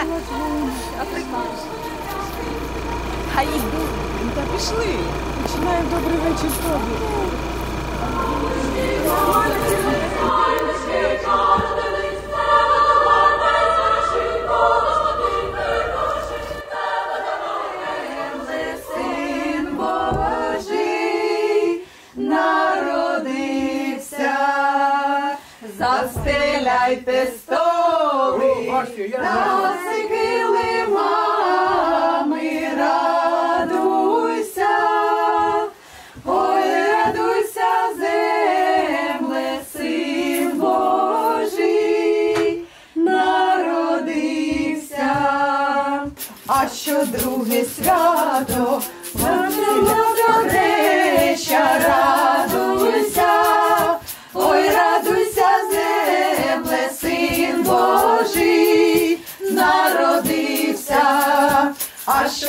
пригнали. Африканці. Ну та пішли. Починаємо добрий вечір тобі. Застеляйте столи, насики ливами, радуйся, ой, радуйся, земле, син Божий, народився. А що друге свято,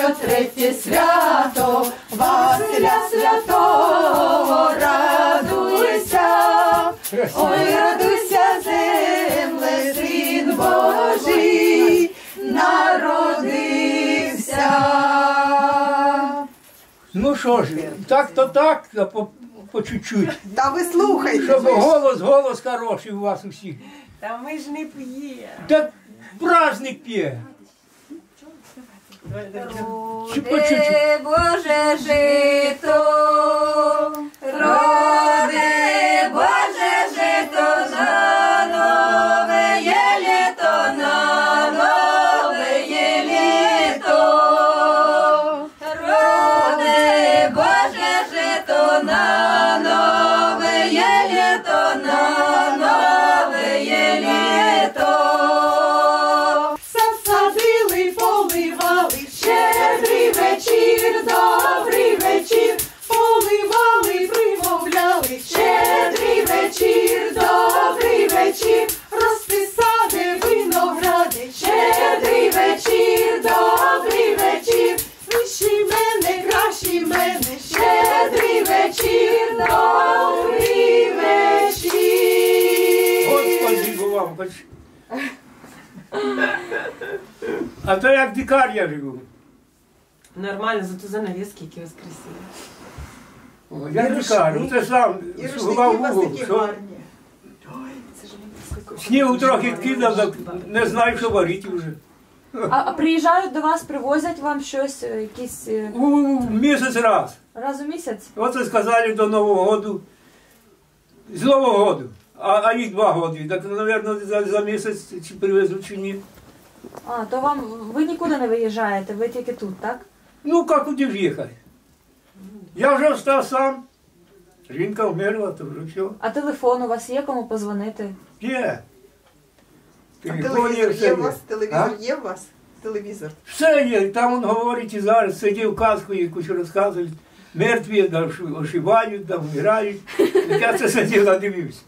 що третє свято, Василя святого, радуйся, ой, радуйся, земле, син Божий, народився. Ну що ж, так то так, по, по чуть-чуть. Та ви слухайте. Щоб голос, голос хороший у вас усіх. Та ми ж не п'ємо. Так праздник п'є. По Боже жито, вечір, розписали виногради, щедрий вечір, добрий вечір, вищий мене, кращий мене, щедрий вечір, добрий вечір. Господи, бо вам хоч. А то як дикар я живу. Нормально, зато занавески які воскресили. О, Я дикар, це сам І сховав рушники у вас такі гарні. Снігу трохи кидав, так не знаю, що варити вже. А, а приїжджають до вас, привозять вам щось, е, якісь е, У місяць раз. раз у місяць? Оце сказали до Нового году. З Нового году. А, а їх два роки. Так, мабуть, за, за місяць чи привезуть, чи ні. А, то вам ви нікуди не виїжджаєте, ви тільки тут, так? Ну, як куди ж їхати? Я вже встав сам. Жінка вмерла, то вже все. А телефон у вас є кому позвонити? Є. А Телефон телевізор все є у вас? Телевізор є у вас? Телевізор. Все є, там він говорить і зараз, сидів казку якусь розказують. Мертві да, оши- ошивають, да, вмирають. Я це сидів надивився.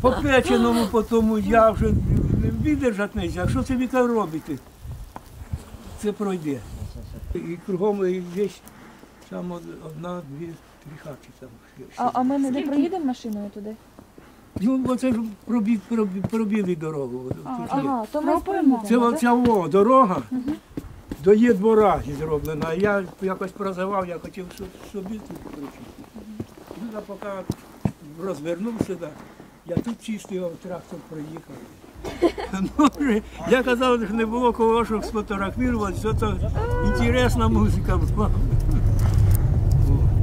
По печеному, по тому я вже віддержати не можу. Що це ви там робите? Це пройде. І кругом і десь там одна, дві, три хати там. А, а ми не проїдемо машиною туди? Ну, оце ж пробіг, пробіг, пробіли дорогу. Тут є. Ага, то ми проїдемо. Це оця о, дорога до є двора зроблена. Я якось прозивав, я хотів собі тут причити. Ну, а поки розвернувся, да, я тут чистив, а трактор проїхав. Ну, вже, я казав, що не було кого, щоб сфотографувати, що це інтересна музика була. О.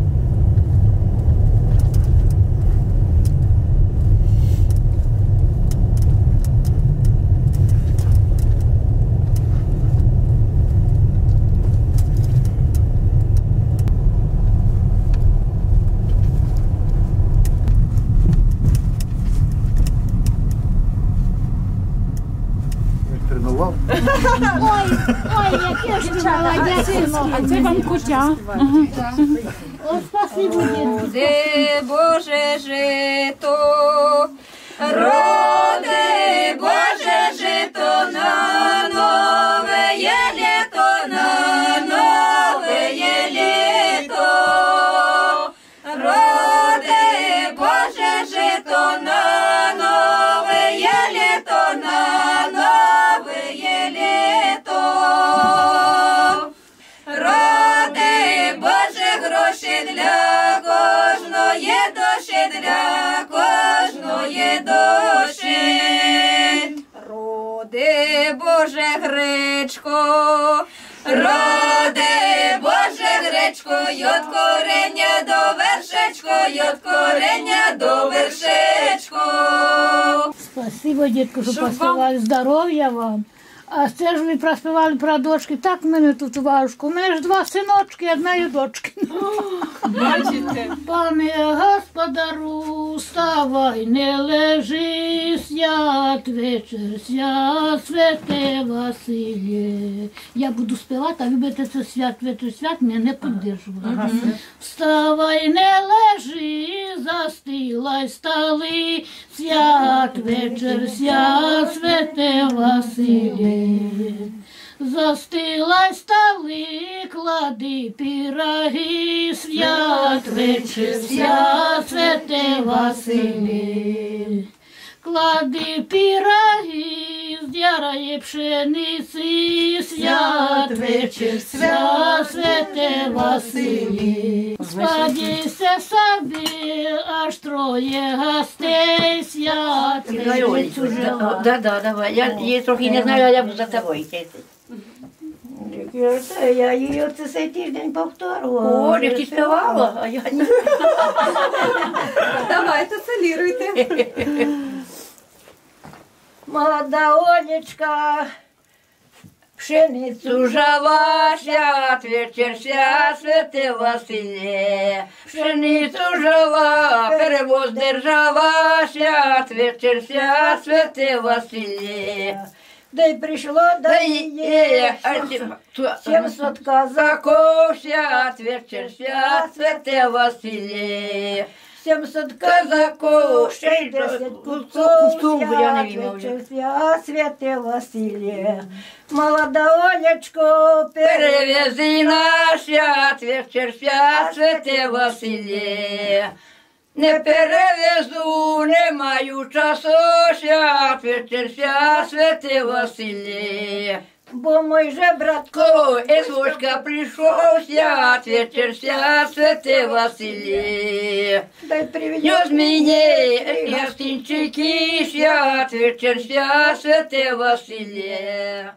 Тренував? Ой, ой, яке ж ти молодець. А це вам кутя. О, спасибо, дітки. Роди Боже жито, роди Боже жито на для кожної душі, для кожної душі. Роди, Боже, гречко, роди, Боже, гречко, йод корення до вершечко, йод корення до вершечко. Спасибо, дітку, що послали здоров'я вам. А це ж ви проспівали про дочки. Так мене тут важко. У мене ж два синочки, одна і дочки. Бачите? Пане господару, ставай, не лежи, свят вечір, свят, святе Василє. Я буду співати, а будете це свят вечір, свят, мене не піддержувати. Вставай, не лежи, застилай стали, свят вечір, свят, святе Василє. Застилай стали, клади піраги, свят вечір, свят, святе Василє. Клади піраги, здярає пшениці, свят вечір, свят, святе Василє. Спадіся собі, аж троє гостей, свят вечір. Да, да, давай. Я її трохи не знаю, а я буду за тобою йти. Я її оце цей тиждень повторювала. О, ти співала, а я не. Давайте соліруйте. Молода Олечка, пшеницю жала, свят вечір, свят, святе Василє. Пшеницю жала, перевоз держава, свят вечір, свят, святе Василє. Да й прийшло, да й є, сімсот казаков, свят вечір, свят, святе Василє. Сімсот казаков, ще й десять купцов, свят вечір, свят, святе Василє. Молода Олечко, перевези на свят вечір, свят, святе Василє. Не перевезу, не маю часу, свят вечір, свят, святе Василє. Бо мой же братко, із войска прийшов, свят вечір, свят, святе Василє. Дай приведет мені гостинчики, свят вечір, свят, святе Василє.